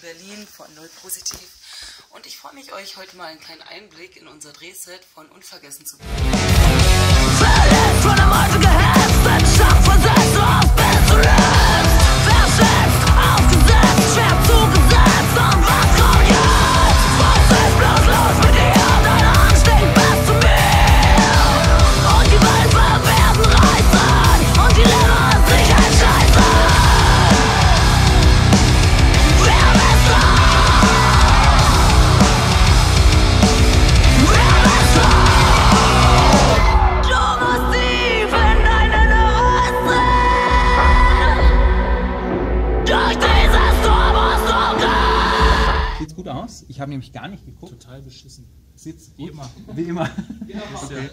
Berlin von Null Positiv. Und ich freue mich, euch heute mal einen kleinen Einblick in unser Drehset von Unvergessen zu geben. aus. Ich habe nämlich gar nicht geguckt. Total beschissen. Sitzt. Wie immer. Wie immer. Wie immer. Okay.